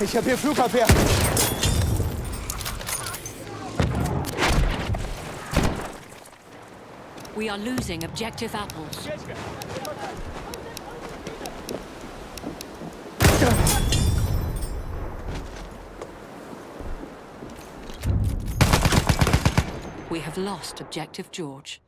Ich habe hier Flugabwehr. We are losing objective apples. We have lost objective George.